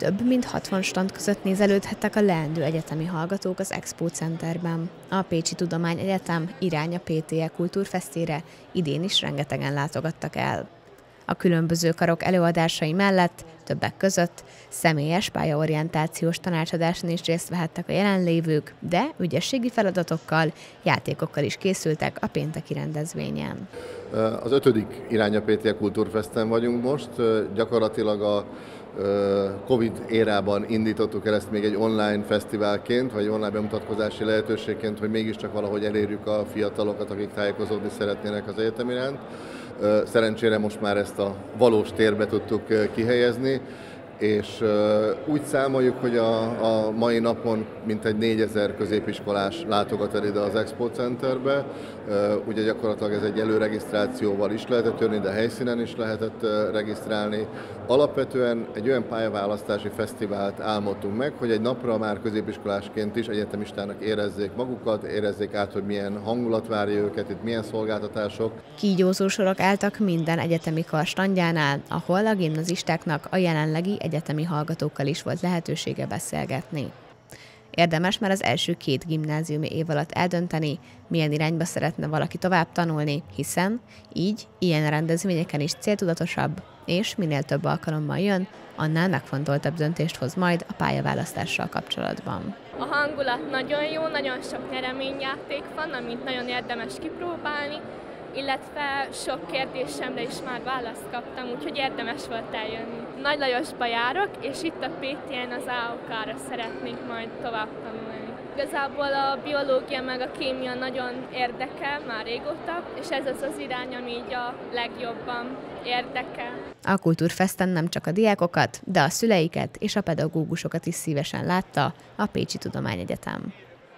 Több mint 60 stand között nézelődhettek a leendő egyetemi hallgatók az Expo Centerben. A Pécsi Tudományegyetem iránya PTE kultúrfesztére idén is rengetegen látogattak el. A különböző karok előadásai mellett többek között személyes pályaorientációs tanácsadáson is részt vehettek a jelenlévők, de ügyességi feladatokkal, játékokkal is készültek a pénteki rendezvényen. Az ötödik iránya PTE Kultúrfesten vagyunk most, gyakorlatilag a Covid érában indítottuk el ezt még egy online fesztiválként, vagy online bemutatkozási lehetőségként, hogy mégiscsak valahogy elérjük a fiatalokat, akik tájékozódni szeretnének az egyetem iránt. Szerencsére most már ezt a valós térbe tudtuk kihelyezni, és úgy számoljuk, hogy a, a mai napon mintegy 4000 középiskolás látogat el ide az Expo Centerbe. Ugye gyakorlatilag ez egy előregisztrációval is lehetett jönni, de helyszínen is lehetett regisztrálni. Alapvetően egy olyan pályaválasztási fesztivált álmodtunk meg, hogy egy napra már középiskolásként is egyetemistának érezzék magukat, érezzék át, hogy milyen hangulat várja őket, itt milyen szolgáltatások. Kígyózó sorok álltak minden egyetemi karstandjánál, ahol a gimnazistáknak a jelenlegi egyetemi hallgatókkal is volt lehetősége beszélgetni. Érdemes már az első két gimnáziumi év alatt eldönteni, milyen irányba szeretne valaki tovább tanulni, hiszen így ilyen rendezvényeken is céltudatosabb, és minél több alkalommal jön, annál megfontoltabb döntést hoz majd a pályaválasztással kapcsolatban. A hangulat nagyon jó, nagyon sok nyereményjáték van, amit nagyon érdemes kipróbálni, illetve sok kérdésemre is már választ kaptam, úgyhogy érdemes volt eljönni. Nagy Lajosba járok, és itt a PTN az AOK-ra szeretnék majd tovább tanulni. Igazából a biológia meg a kémia nagyon érdekel már régóta, és ez az az irány, ami így a legjobban érdekel. A Kultúrfesten nem csak a diákokat, de a szüleiket és a pedagógusokat is szívesen látta a Pécsi Tudományegyetem.